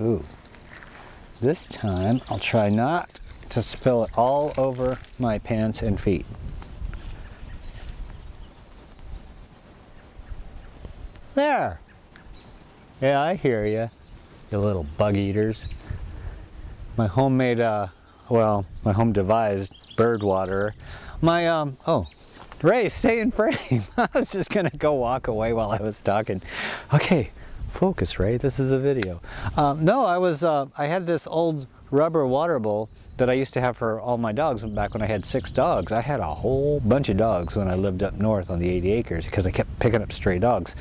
Ooh. This time I'll try not to spill it all over my pants and feet. There. Yeah, I hear you, you little bug eaters. My homemade, uh, well, my home devised bird water. My, um, oh, Ray, stay in frame. I was just gonna go walk away while I was talking. Okay, focus, right? This is a video. Um, no, I was, uh, I had this old rubber water bowl that I used to have for all my dogs back when I had six dogs. I had a whole bunch of dogs when I lived up north on the 80 acres because I kept picking up stray dogs.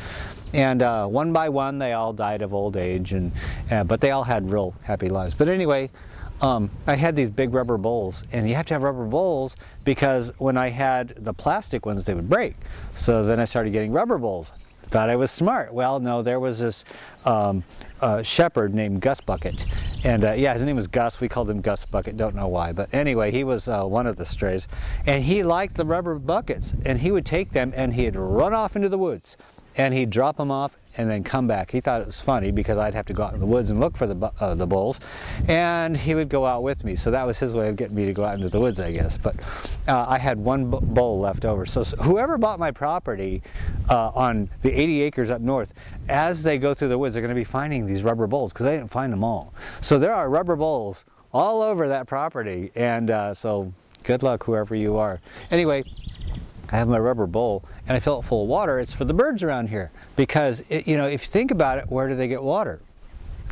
And uh, one by one, they all died of old age, and uh, but they all had real happy lives. But anyway, um, I had these big rubber bowls, and you have to have rubber bowls because when I had the plastic ones, they would break. So then I started getting rubber bowls. Thought I was smart. Well, no, there was this um, uh, shepherd named Gus Bucket, and uh, yeah, his name was Gus. We called him Gus Bucket. Don't know why, but anyway, he was uh, one of the strays, and he liked the rubber buckets, and he would take them and he'd run off into the woods and he'd drop them off and then come back. He thought it was funny because I'd have to go out in the woods and look for the, uh, the bulls, and he would go out with me. So that was his way of getting me to go out into the woods, I guess. But uh, I had one bull left over. So, so whoever bought my property uh, on the 80 acres up north, as they go through the woods, they're going to be finding these rubber bulls because they didn't find them all. So there are rubber bulls all over that property, and uh, so good luck whoever you are. Anyway, I have my rubber bowl and I fill it full of water, it's for the birds around here. Because, it, you know, if you think about it, where do they get water?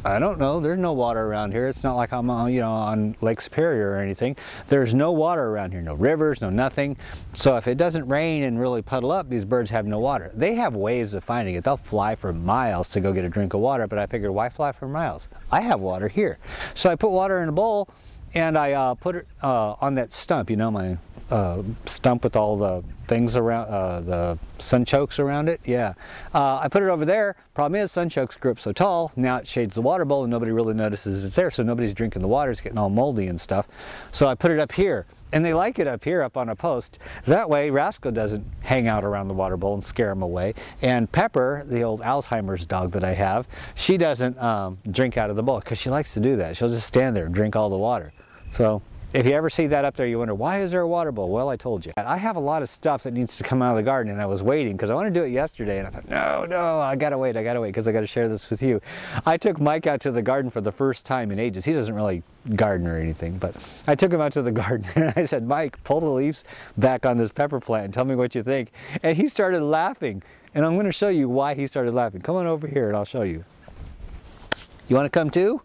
I don't know. There's no water around here. It's not like I'm, on, you know, on Lake Superior or anything. There's no water around here. No rivers, no nothing. So if it doesn't rain and really puddle up, these birds have no water. They have ways of finding it. They'll fly for miles to go get a drink of water, but I figured, why fly for miles? I have water here. So I put water in a bowl and I uh, put it uh, on that stump, you know, my uh, stump with all the things around, uh, the sunchokes around it. Yeah. Uh, I put it over there. Problem is, sunchokes grew up so tall, now it shades the water bowl and nobody really notices it's there, so nobody's drinking the water. It's getting all moldy and stuff. So I put it up here. And they like it up here, up on a post. That way, Rascal doesn't hang out around the water bowl and scare him away. And Pepper, the old Alzheimer's dog that I have, she doesn't um, drink out of the bowl because she likes to do that. She'll just stand there and drink all the water. So if you ever see that up there, you wonder, why is there a water bowl? Well, I told you. I have a lot of stuff that needs to come out of the garden, and I was waiting because I wanted to do it yesterday, and I thought, no, no, I gotta wait, I gotta wait, because I gotta share this with you. I took Mike out to the garden for the first time in ages. He doesn't really garden or anything, but I took him out to the garden, and I said, Mike, pull the leaves back on this pepper plant and tell me what you think. And he started laughing, and I'm gonna show you why he started laughing. Come on over here, and I'll show you. You wanna come too?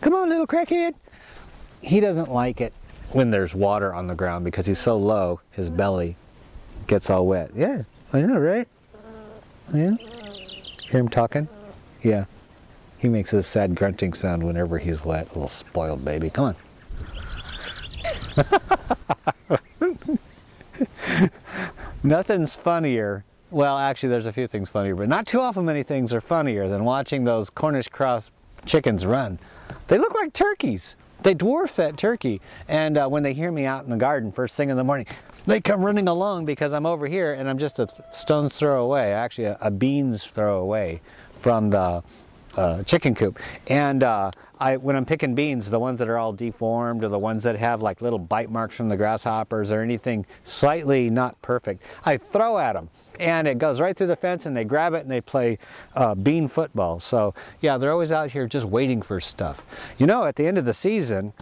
Come on, little crackhead he doesn't like it when there's water on the ground because he's so low, his belly gets all wet. Yeah, I know, right? Yeah? Hear him talking? Yeah. He makes a sad grunting sound whenever he's wet. A little spoiled baby. Come on. Nothing's funnier. Well, actually, there's a few things funnier, but not too often many things are funnier than watching those Cornish cross chickens run. They look like turkeys. They dwarf that turkey. And uh, when they hear me out in the garden first thing in the morning, they come running along because I'm over here and I'm just a stone's throw away, actually a, a bean's throw away from the uh, chicken coop. And uh, I, when I'm picking beans, the ones that are all deformed or the ones that have like little bite marks from the grasshoppers or anything slightly not perfect, I throw at them and it goes right through the fence and they grab it and they play uh, bean football. So yeah, they're always out here just waiting for stuff. You know, at the end of the season,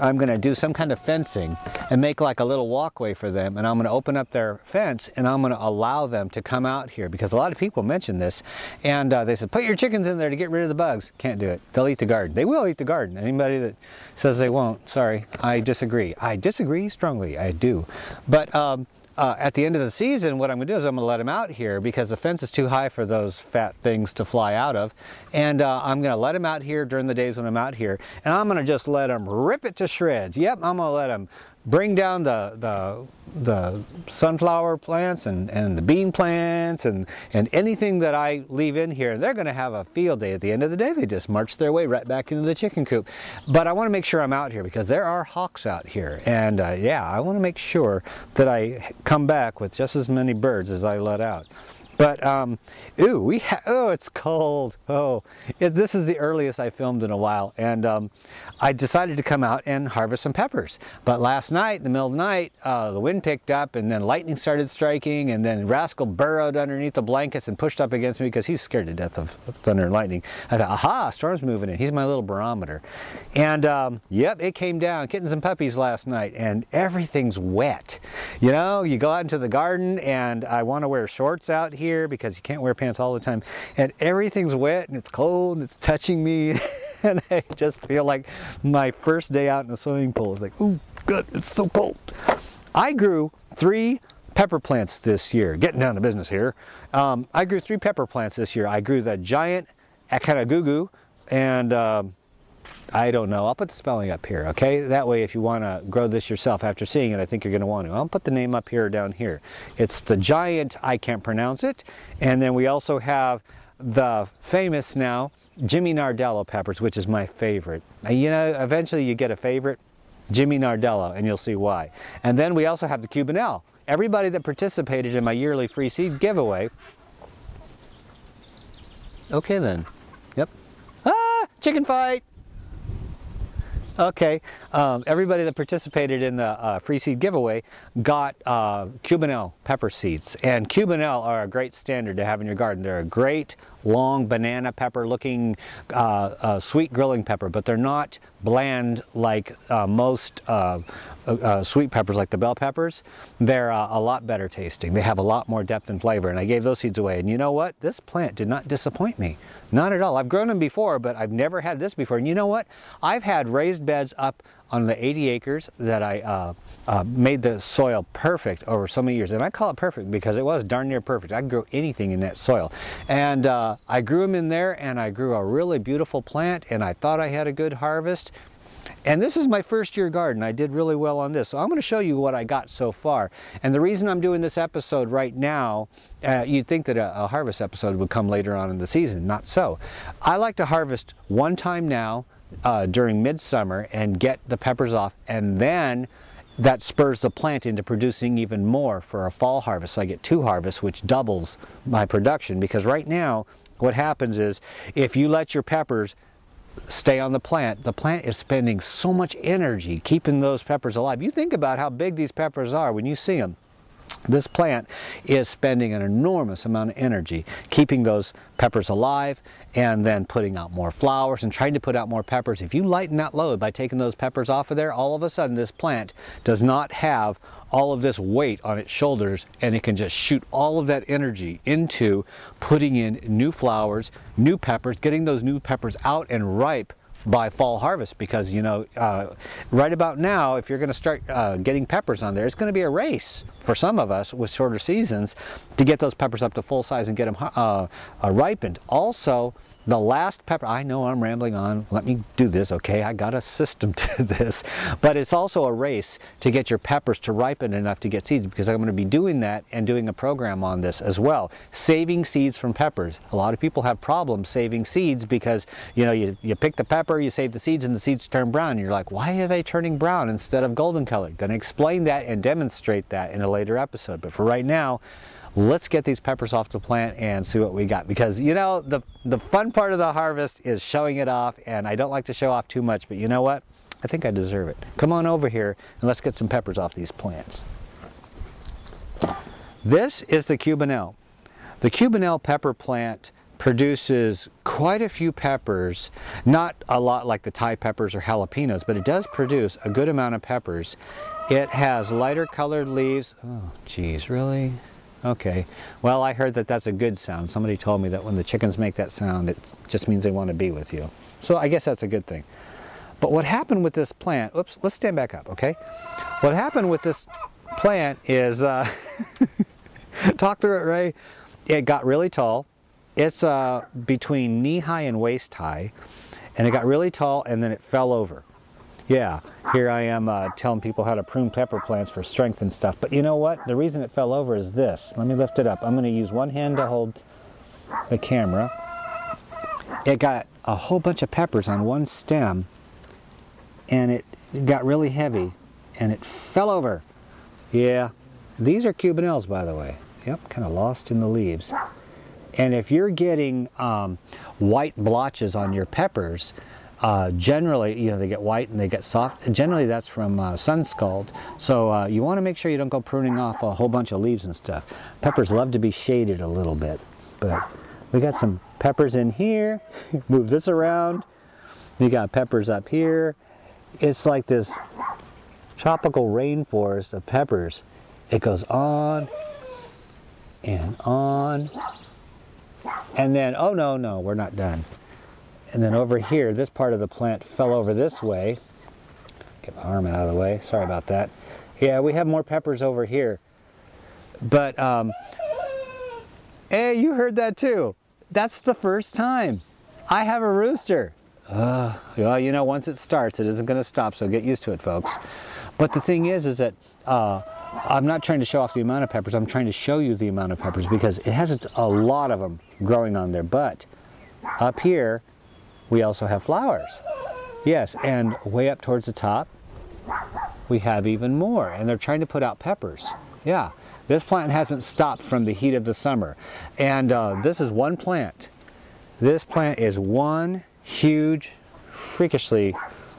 I'm going to do some kind of fencing and make like a little walkway for them and I'm going to open up their fence and I'm going to allow them to come out here because a lot of people mention this and uh, they said put your chickens in there to get rid of the bugs. Can't do it. They'll eat the garden. They will eat the garden. Anybody that says they won't, sorry, I disagree. I disagree strongly. I do. But um, uh, at the end of the season, what I'm going to do is I'm going to let them out here because the fence is too high for those fat things to fly out of. And uh, I'm going to let them out here during the days when I'm out here. And I'm going to just let them rip it to shreds. Yep, I'm going to let them bring down the, the, the sunflower plants and, and the bean plants and, and anything that I leave in here. They're going to have a field day. At the end of the day, they just march their way right back into the chicken coop. But I want to make sure I'm out here because there are hawks out here. And uh, yeah, I want to make sure that I come back with just as many birds as I let out. But, um, ooh, we ha oh, it's cold. Oh, it, this is the earliest I filmed in a while. And um, I decided to come out and harvest some peppers. But last night, in the middle of the night, uh, the wind picked up and then lightning started striking and then Rascal burrowed underneath the blankets and pushed up against me because he's scared to death of thunder and lightning. I thought, aha, storm's moving in. He's my little barometer. And um, yep, it came down, kittens and puppies last night and everything's wet. You know, you go out into the garden and I want to wear shorts out here because you can't wear pants all the time. And everything's wet and it's cold and it's touching me. and I just feel like my first day out in the swimming pool is like, ooh, good, it's so cold. I grew three pepper plants this year, getting down to business here. Um, I grew three pepper plants this year. I grew the giant Akanagugu and uh, I don't know. I'll put the spelling up here, okay? That way if you want to grow this yourself after seeing it, I think you're going to want to. I'll put the name up here down here. It's the giant, I can't pronounce it. And then we also have the famous now Jimmy Nardello peppers, which is my favorite. You know, eventually you get a favorite, Jimmy Nardello, and you'll see why. And then we also have the Cubanelle. Everybody that participated in my yearly free seed giveaway. Okay then. Yep. Ah, chicken fight. Okay, um, everybody that participated in the uh, free seed giveaway got uh, Cubanelle pepper seeds. And Cubanelle are a great standard to have in your garden. They're a great long banana pepper looking uh, uh sweet grilling pepper, but they're not bland like uh, most uh, sweet peppers like the bell peppers. They're a lot better tasting. They have a lot more depth and flavor. And I gave those seeds away. And you know what? This plant did not disappoint me. Not at all. I've grown them before, but I've never had this before. And you know what? I've had raised beds up on the 80 acres that I uh, uh, made the soil perfect over so many years. And I call it perfect because it was darn near perfect. I could grow anything in that soil. And uh, I grew them in there and I grew a really beautiful plant and I thought I had a good harvest. And this is my first year garden. I did really well on this. So I'm going to show you what I got so far. And the reason I'm doing this episode right now, uh, you'd think that a, a, harvest episode would come later on in the season. Not so. I like to harvest one time now uh, during midsummer and get the peppers off and then that spurs the plant into producing even more for a fall harvest. So I get two harvests, which doubles my production because right now what happens is if you let your peppers stay on the plant. The plant is spending so much energy keeping those peppers alive. You think about how big these peppers are when you see them. This plant is spending an enormous amount of energy keeping those peppers alive and then putting out more flowers and trying to put out more peppers. If you lighten that load by taking those peppers off of there, all of a sudden this plant does not have all of this weight on its shoulders and it can just shoot all of that energy into putting in new flowers, new peppers, getting those new peppers out and ripe by fall harvest because you know uh, right about now if you're going to start uh, getting peppers on there it's going to be a race for some of us with shorter seasons to get those peppers up to full size and get them uh, uh ripened. Also the last pepper, I know I'm rambling on, let me do this, okay? I got a system to this. But it's also a race to get your peppers to ripen enough to get seeds because I'm going to be doing that and doing a program on this as well. Saving seeds from peppers. A lot of people have problems saving seeds because, you know, you, you pick the pepper, you save the seeds, and the seeds turn brown. You're like, why are they turning brown instead of golden colored? Going to explain that and demonstrate that in a later episode. But for right now, let's get these peppers off the plant and see what we got because you know the the fun part of the harvest is showing it off and I don't like to show off too much but you know what I think I deserve it come on over here and let's get some peppers off these plants this is the Cubanelle the Cubanelle pepper plant produces quite a few peppers, not a lot like the Thai peppers or jalapenos, but it does produce a good amount of peppers. It has lighter colored leaves. Oh, geez, really? Okay. Well, I heard that that's a good sound. Somebody told me that when the chickens make that sound, it just means they want to be with you. So I guess that's a good thing. But what happened with this plant, oops, let's stand back up, okay? What happened with this plant is, uh, talk through it, Ray. It got really tall. It's uh, between knee high and waist high. And it got really tall and then it fell over. Yeah, here I am uh, telling people how to prune pepper plants for strength and stuff. But you know what? The reason it fell over is this. Let me lift it up. I'm going to use one hand to hold the camera. It got a whole bunch of peppers on one stem and it got really heavy and it fell over. Yeah, these are Cubanelles by the way. Yep, kind of lost in the leaves. And if you're getting um, white blotches on your peppers, uh, generally, you know, they get white and they get soft. Generally, that's from uh, sun scald. So uh, you want to make sure you don't go pruning off a whole bunch of leaves and stuff. Peppers love to be shaded a little bit. But we got some peppers in here. Move this around. You got peppers up here. It's like this tropical rainforest of peppers. It goes on and on. And then, oh no, no, we're not done. And then over here, this part of the plant fell over this way. Get my arm out of the way, sorry about that. Yeah, we have more peppers over here. But, um, hey, you heard that too. That's the first time. I have a rooster. Uh, well, you know, once it starts, it isn't going to stop, so get used to it, folks. But the thing is, is that uh, I'm not trying to show off the amount of peppers. I'm trying to show you the amount of peppers because it has a lot of them growing on there. But up here, we also have flowers. Yes, and way up towards the top, we have even more. And they're trying to put out peppers. Yeah, this plant hasn't stopped from the heat of the summer. And uh, this is one plant. This plant is one huge, freakishly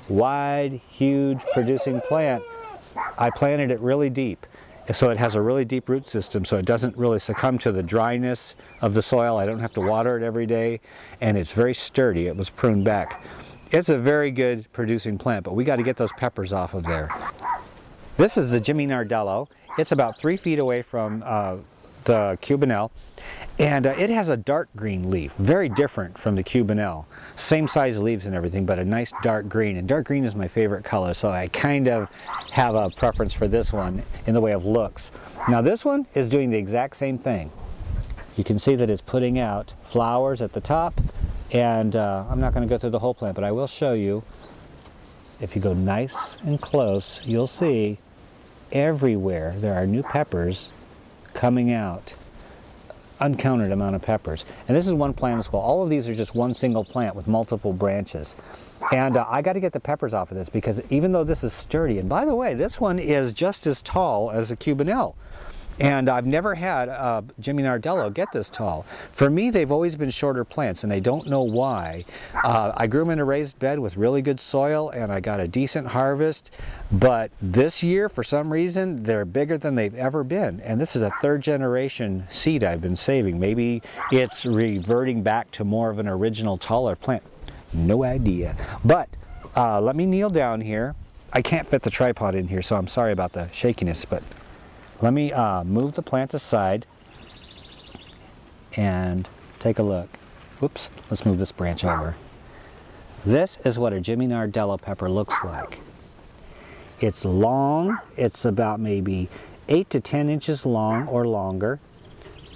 wide, huge producing plant. I planted it really deep. So it has a really deep root system so it doesn't really succumb to the dryness of the soil. I don't have to water it every day and it's very sturdy. It was pruned back. It's a very good producing plant but we got to get those peppers off of there. This is the Jimmy Nardello. It's about three feet away from uh, the Cubanelle and uh, it has a dark green leaf, very different from the Cubanelle. Same size leaves and everything, but a nice dark green. And dark green is my favorite color, so I kind of have a preference for this one in the way of looks. Now this one is doing the exact same thing. You can see that it's putting out flowers at the top, and uh, I'm not going to go through the whole plant, but I will show you. If you go nice and close, you'll see everywhere there are new peppers coming out uncounted amount of peppers. And this is one plant as well. All of these are just one single plant with multiple branches. And uh, I got to get the peppers off of this because even though this is sturdy, and by the way, this one is just as tall as a Cubanelle. And I've never had a Jimmy Nardello get this tall. For me, they've always been shorter plants, and I don't know why. Uh, I grew them in a raised bed with really good soil, and I got a decent harvest. But this year, for some reason, they're bigger than they've ever been. And this is a third generation seed I've been saving. Maybe it's reverting back to more of an original taller plant. No idea. But uh, let me kneel down here. I can't fit the tripod in here, so I'm sorry about the shakiness, but let me uh, move the plant aside and take a look. Oops, let's move this branch over. This is what a Jimmy Nardello pepper looks like. It's long, it's about maybe 8 to 10 inches long or longer,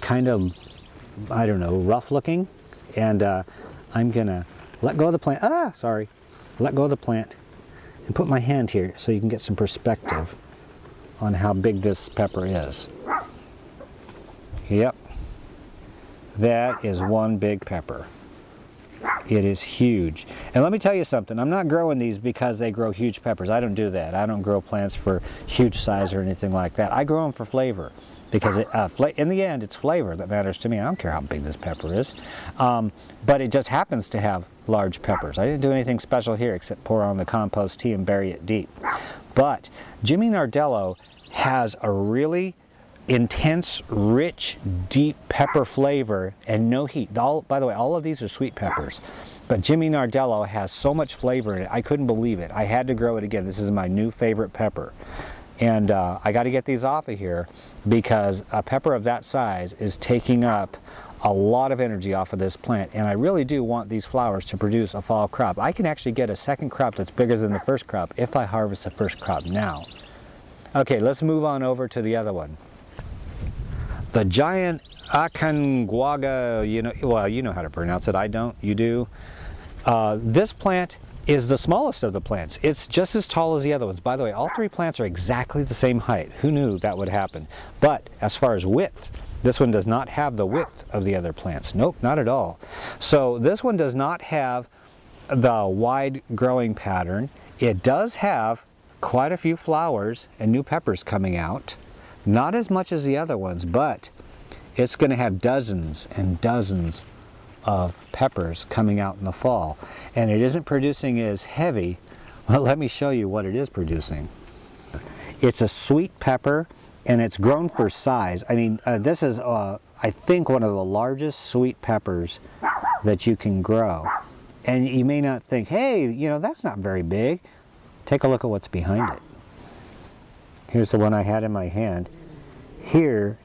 kind of, I don't know, rough looking. And uh, I'm gonna let go of the plant, ah, sorry, let go of the plant and put my hand here so you can get some perspective on how big this pepper is. Yep, that is one big pepper. It is huge. And let me tell you something, I'm not growing these because they grow huge peppers. I don't do that. I don't grow plants for huge size or anything like that. I grow them for flavor because it, uh, in the end it's flavor that matters to me. I don't care how big this pepper is. Um, but it just happens to have large peppers. I didn't do anything special here except pour on the compost tea and bury it deep. But Jimmy Nardello has a really intense, rich, deep pepper flavor and no heat. All, by the way, all of these are sweet peppers. But Jimmy Nardello has so much flavor in it, I couldn't believe it. I had to grow it again. This is my new favorite pepper. And uh, I got to get these off of here because a pepper of that size is taking up a lot of energy off of this plant and I really do want these flowers to produce a fall crop. I can actually get a second crop that's bigger than the first crop if I harvest the first crop now. Okay, let's move on over to the other one. The giant Aconcagua, you know, well, you know how to pronounce it. I don't, you do. Uh, this plant is the smallest of the plants. It's just as tall as the other ones. By the way, all three plants are exactly the same height. Who knew that would happen? But as far as width, this one does not have the width of the other plants. Nope, not at all. So this one does not have the wide growing pattern. It does have quite a few flowers and new peppers coming out. Not as much as the other ones, but it's going to have dozens and dozens of peppers coming out in the fall. And it isn't producing as heavy. Well, let me show you what it is producing. It's a sweet pepper and it's grown for size. I mean, uh, this is, uh, I think, one of the largest sweet peppers that you can grow. And you may not think, hey, you know, that's not very big. Take a look at what's behind it. Here's the one I had in my hand. Here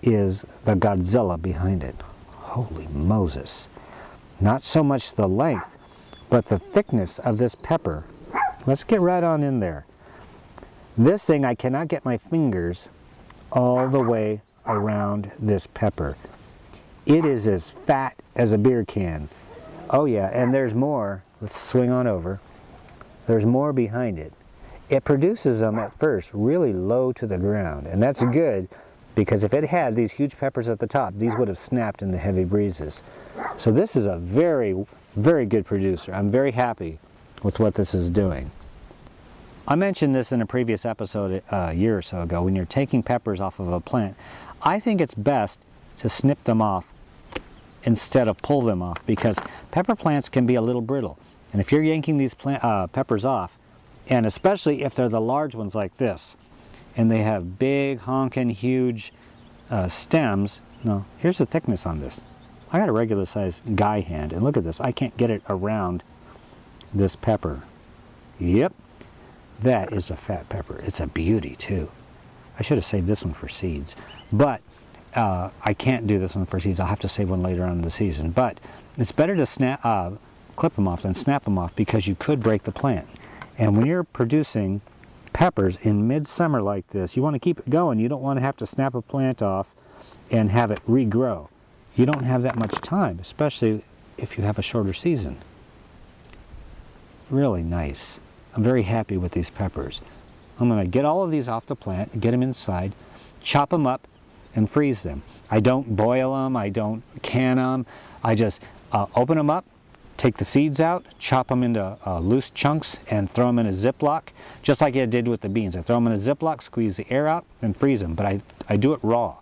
is the Godzilla behind it. Holy Moses. Not so much the length, but the thickness of this pepper. Let's get right on in there. This thing, I cannot get my fingers all the way around this pepper. It is as fat as a beer can. Oh yeah, and there's more. Let's swing on over. There's more behind it. It produces them at first really low to the ground, and that's good because if it had these huge peppers at the top, these would have snapped in the heavy breezes. So this is a very, very good producer. I'm very happy with what this is doing. I mentioned this in a previous episode uh, a year or so ago. When you're taking peppers off of a plant, I think it's best to snip them off instead of pull them off because pepper plants can be a little brittle. And if you're yanking these plant, uh, peppers off, and especially if they're the large ones like this, and they have big, honking, huge uh, stems. No, here's the thickness on this. I got a regular size guy hand, and look at this. I can't get it around this pepper. Yep, that is a fat pepper. It's a beauty too. I should have saved this one for seeds, but uh, I can't do this one for seeds. I'll have to save one later on in the season. But it's better to snap, uh, clip them off than snap them off because you could break the plant. And when you're producing peppers in midsummer like this, you want to keep it going. You don't want to have to snap a plant off and have it regrow. You don't have that much time, especially if you have a shorter season. Really nice. I'm very happy with these peppers. I'm going to get all of these off the plant, get them inside, chop them up, and freeze them. I don't boil them, I don't can them. I just uh, open them up, take the seeds out, chop them into uh, loose chunks, and throw them in a Ziploc, just like I did with the beans. I throw them in a Ziploc, squeeze the air out, and freeze them, but I, I do it raw.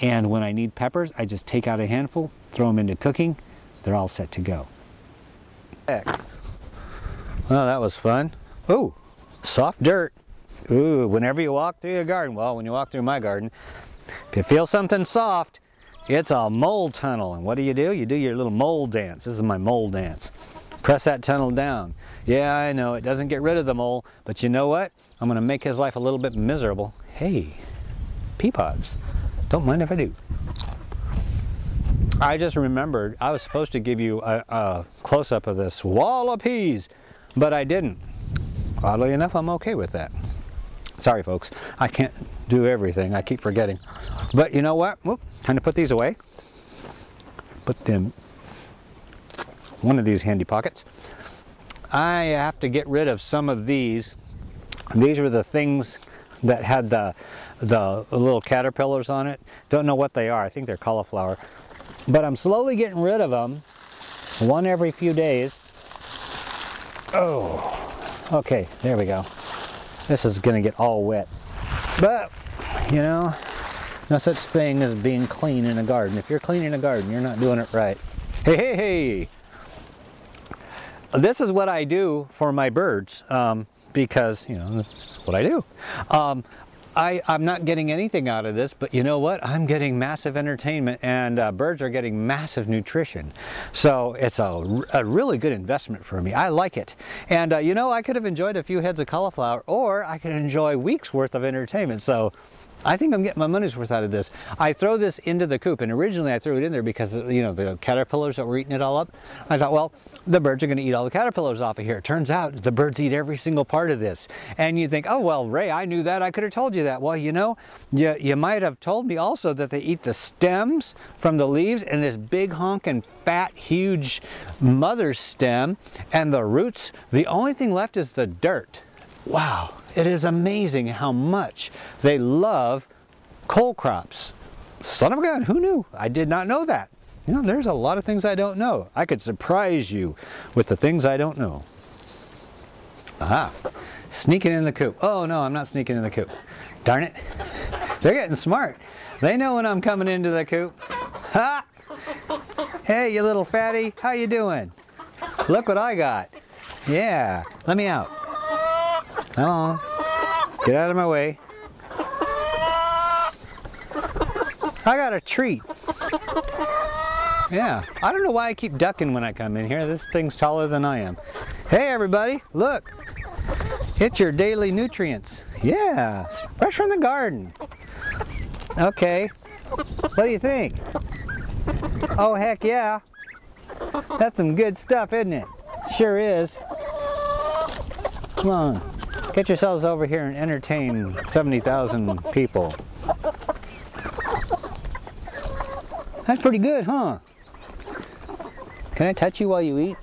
And when I need peppers, I just take out a handful, throw them into cooking, they're all set to go. Well, that was fun. Ooh, soft dirt. Ooh, whenever you walk through your garden, well, when you walk through my garden, if you feel something soft, it's a mole tunnel. And what do you do? You do your little mole dance. This is my mole dance. Press that tunnel down. Yeah, I know, it doesn't get rid of the mole, but you know what? I'm gonna make his life a little bit miserable. Hey, pea pods. Don't mind if I do. I just remembered I was supposed to give you a, a close-up of this wall of peas, but I didn't. Oddly enough, I'm okay with that. Sorry, folks. I can't do everything. I keep forgetting. But you know what? Whoop, time to put these away. Put them one of these handy pockets. I have to get rid of some of these. These were the things that had the, the little caterpillars on it. Don't know what they are. I think they're cauliflower. But I'm slowly getting rid of them, one every few days. Oh, okay, there we go. This is gonna get all wet. But, you know, no such thing as being clean in a garden. If you're cleaning a garden, you're not doing it right. Hey, hey, hey! This is what I do for my birds um, because, you know, that's what I do. Um, I, am not getting anything out of this, but you know what? I'm getting massive entertainment and uh, birds are getting massive nutrition. So it's a, a, really good investment for me. I like it. And uh, you know, I could have enjoyed a few heads of cauliflower or I could enjoy weeks worth of entertainment. So I think I'm getting my money's worth out of this. I throw this into the coop, and originally I threw it in there because, you know, the caterpillars that were eating it all up. I thought, well, the birds are going to eat all the caterpillars off of here. Turns out the birds eat every single part of this. And you think, oh, well, Ray, I knew that. I could have told you that. Well, you know, you, you might have told me also that they eat the stems from the leaves and this big honking fat, huge mother stem and the roots. The only thing left is the dirt. Wow, it is amazing how much they love cole crops. Son of a gun, who knew? I did not know that. You know, there's a lot of things I don't know. I could surprise you with the things I don't know. Aha, sneaking in the coop. Oh no, I'm not sneaking in the coop. Darn it. They're getting smart. They know when I'm coming into the coop. Ha! Hey, you little fatty, how you doing? Look what I got. Yeah, let me out. Come on. Get out of my way. I got a treat. Yeah, I don't know why I keep ducking when I come in here. This thing's taller than I am. Hey everybody, look. It's your daily nutrients. Yeah, fresh from the garden. Okay, what do you think? Oh heck yeah. That's some good stuff, isn't it? Sure is. Come on, get yourselves over here and entertain 70,000 people. That's pretty good, huh? Can I touch you while you eat?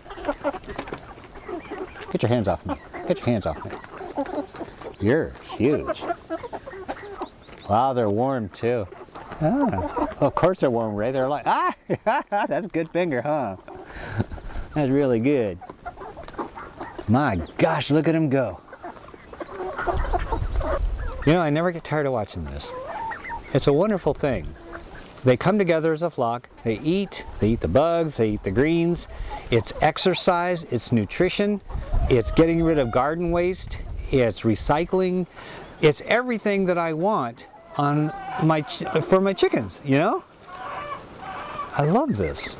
Get your hands off me. Get your hands off me. You're huge. Wow, they're warm too. Ah, of course they're warm, Ray. They're like, ah, that's a good finger, huh? That's really good. My gosh, look at him go. You know, I never get tired of watching this. It's a wonderful thing. They come together as a flock, they eat, they eat the bugs, they eat the greens. It's exercise, it's nutrition, it's getting rid of garden waste, it's recycling, it's everything that I want on my for my chickens, you know? I love this.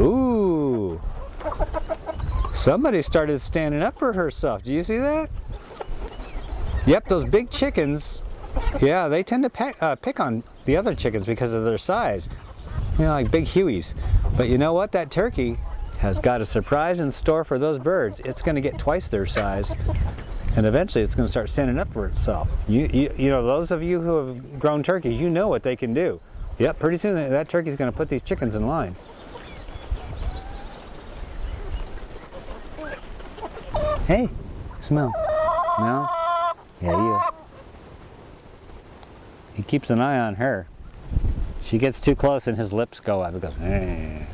Ooh. Somebody started standing up for herself. Do you see that? Yep, those big chickens, yeah, they tend to peck, uh, pick on the other chickens because of their size. You know, like big Hueys. But you know what? That turkey has got a surprise in store for those birds. It's going to get twice their size. And eventually it's going to start standing up for itself. You, you, you know, those of you who have grown turkeys, you know what they can do. Yep, pretty soon that turkey's going to put these chickens in line. Hey, smell. No? Yeah, you. He keeps an eye on her. She gets too close and his lips go up. He goes, eh.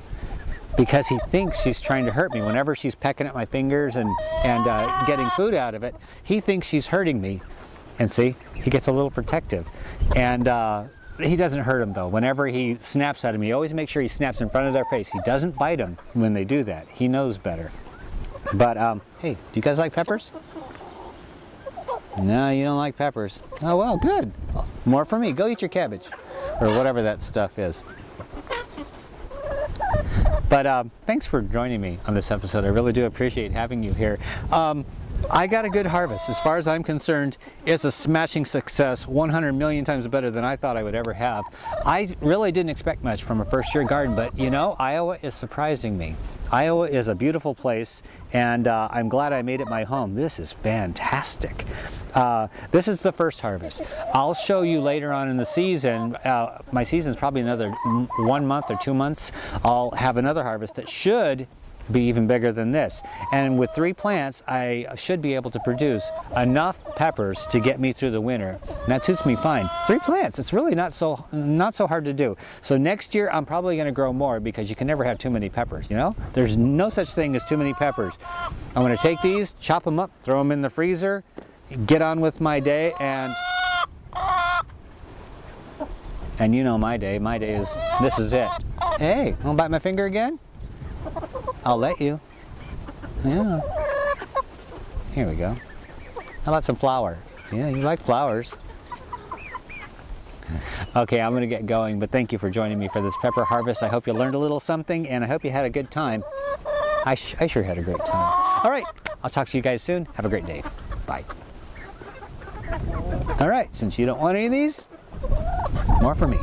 Because he thinks she's trying to hurt me. Whenever she's pecking at my fingers and, and uh, getting food out of it, he thinks she's hurting me. And see, he gets a little protective. And uh, he doesn't hurt him though. Whenever he snaps at him, he always makes sure he snaps in front of their face. He doesn't bite them when they do that. He knows better. But, um, hey, do you guys like peppers? No, you don't like peppers. Oh, well, good. More for me. Go eat your cabbage. Or whatever that stuff is. But um, thanks for joining me on this episode. I really do appreciate having you here. Um, I got a good harvest. As far as I'm concerned, it's a smashing success, 100 million times better than I thought I would ever have. I really didn't expect much from a first year garden, but you know, Iowa is surprising me. Iowa is a beautiful place and uh, I'm glad I made it my home. This is fantastic. Uh, this is the first harvest. I'll show you later on in the season, uh, my season is probably another one month or two months, I'll have another harvest that should be even bigger than this. And with three plants, I should be able to produce enough peppers to get me through the winter. And that suits me fine. Three plants, it's really not so, not so hard to do. So next year, I'm probably gonna grow more because you can never have too many peppers, you know? There's no such thing as too many peppers. I'm gonna take these, chop them up, throw them in the freezer, get on with my day, and and you know my day. My day is, this is it. Hey, wanna bite my finger again? I'll let you. Yeah. Here we go. How about some flower? Yeah, you like flowers. Okay, I'm gonna get going, but thank you for joining me for this pepper harvest. I hope you learned a little something, and I hope you had a good time. I, I sure had a great time. All right, I'll talk to you guys soon. Have a great day. Bye. All right, since you don't want any of these, more for me.